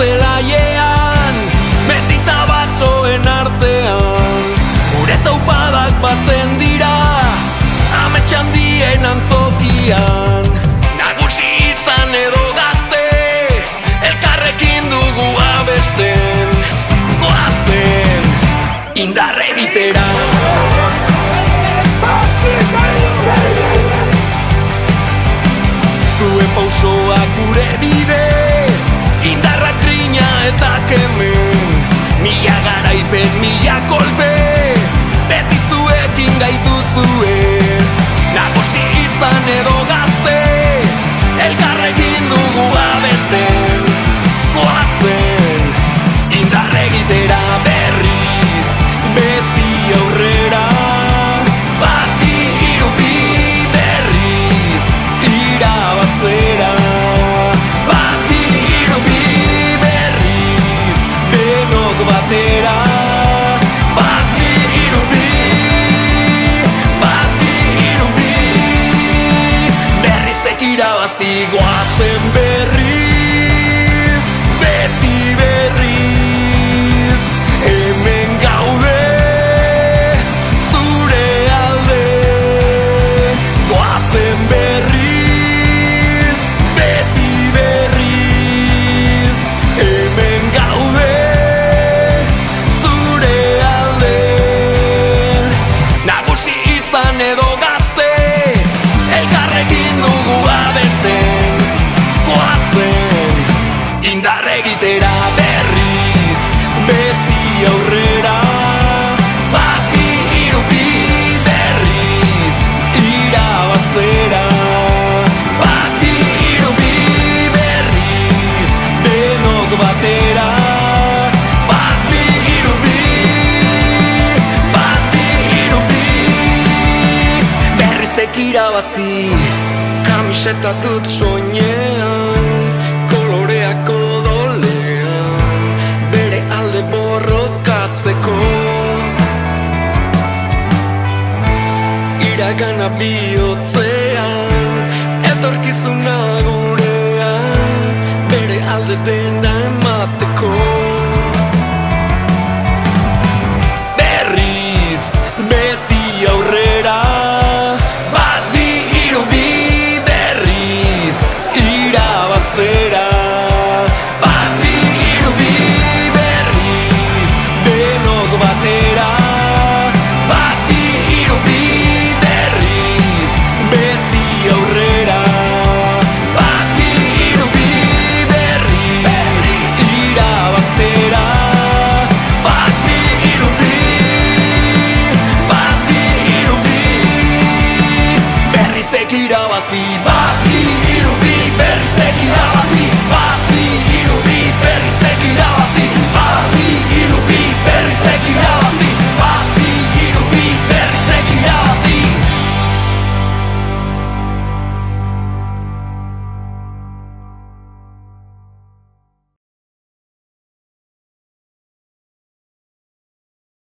se la lleva. irabazi goazen berriz Beti berriz irabazi Kamiseta dut soinean Koloreako dolean Bere alde borrokatzeko. Iragana bihotzean Etorkizuna gurean Bere alde dena emateko.